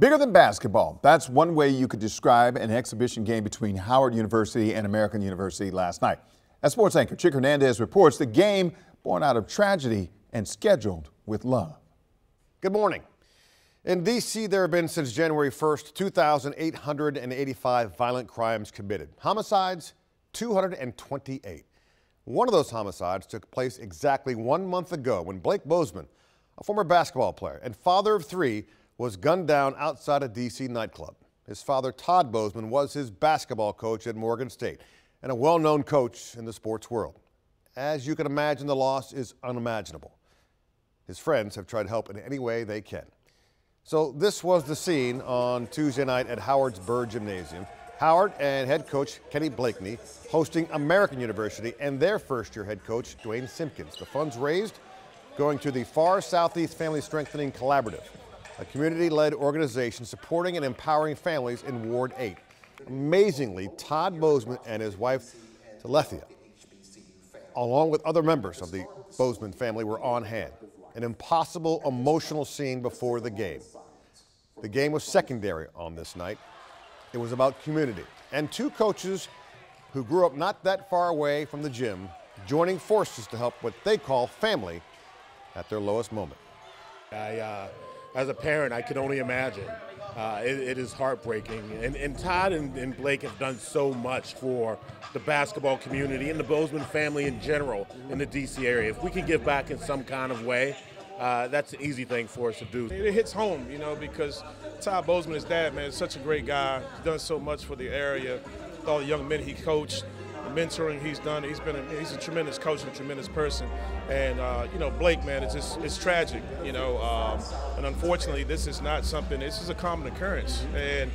Bigger than basketball. That's one way you could describe an exhibition game between Howard University and American University last night. As sports anchor Chick Hernandez reports, the game born out of tragedy and scheduled with love. Good morning. In D.C., there have been since January 1st 2,885 violent crimes committed. Homicides, 228. One of those homicides took place exactly one month ago when Blake Bozeman, a former basketball player and father of three, was gunned down outside a D.C. nightclub. His father, Todd Bozeman, was his basketball coach at Morgan State and a well-known coach in the sports world. As you can imagine, the loss is unimaginable. His friends have tried to help in any way they can. So this was the scene on Tuesday night at Howard's Burr Gymnasium. Howard and head coach Kenny Blakeney hosting American University and their first-year head coach Duane Simpkins. The funds raised going to the Far Southeast Family Strengthening Collaborative a community-led organization supporting and empowering families in Ward 8. Amazingly, Todd Bozeman and his wife, Talethia, along with other members of the Bozeman family, were on hand. An impossible emotional scene before the game. The game was secondary on this night. It was about community and two coaches who grew up not that far away from the gym joining forces to help what they call family at their lowest moment. I uh as a parent, I can only imagine. Uh, it, it is heartbreaking. And, and Todd and, and, Blake have done so much for the basketball community and the Bozeman family in general in the D.C. area. If we can give back in some kind of way, uh, that's an easy thing for us to do. It hits home, you know, because Todd Bozeman, his dad, man, is such a great guy. He's done so much for the area, all the young men he coached mentoring he's done. He's been a, he's a tremendous coach and a tremendous person. And uh, you know, Blake, man, it's just it's tragic. You know, um, and unfortunately, this is not something. This is a common occurrence. And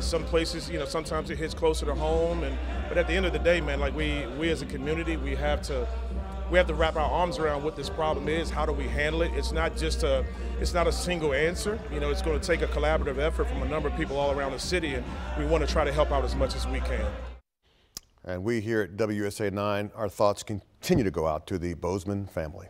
some places, you know, sometimes it hits closer to home. And but at the end of the day, man, like we we as a community, we have to we have to wrap our arms around what this problem is. How do we handle it? It's not just a, it's not a single answer. You know, it's going to take a collaborative effort from a number of people all around the city, and we want to try to help out as much as we can. And we here at WUSA 9, our thoughts continue to go out to the Bozeman family.